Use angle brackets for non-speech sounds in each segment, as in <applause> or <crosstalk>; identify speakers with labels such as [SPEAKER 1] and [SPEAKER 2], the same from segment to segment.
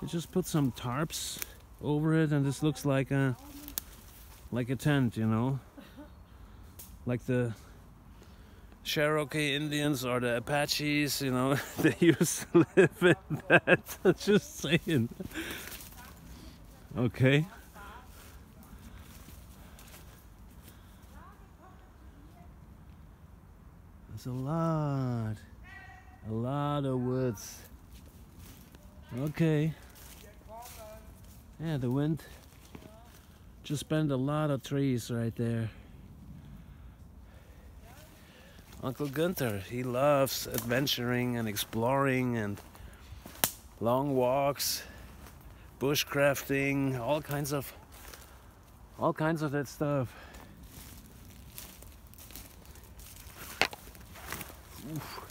[SPEAKER 1] They just put some tarps over it and this looks like a like a tent, you know? Like the Cherokee Indians or the Apaches, you know, <laughs> they used to live in that. <laughs> just saying. Okay. There's a lot, a lot of woods. Okay. Yeah, the wind just bent a lot of trees right there. Uncle Gunther, he loves adventuring and exploring and long walks, bushcrafting, all kinds of all kinds of that stuff. Oof.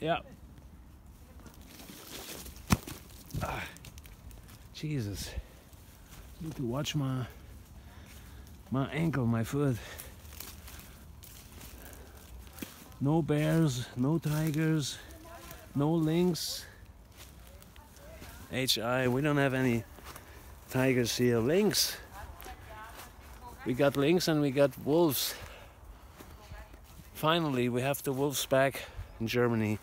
[SPEAKER 1] Yeah. Ah, Jesus. Need to watch my my ankle, my foot. No bears, no tigers, no lynx. HI, we don't have any tigers here. Lynx. We got lynx and we got wolves. Finally, we have the wolves back in Germany.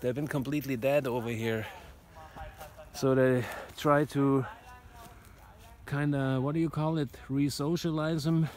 [SPEAKER 1] They've been completely dead over here. So they try to kind of, what do you call it, re socialize them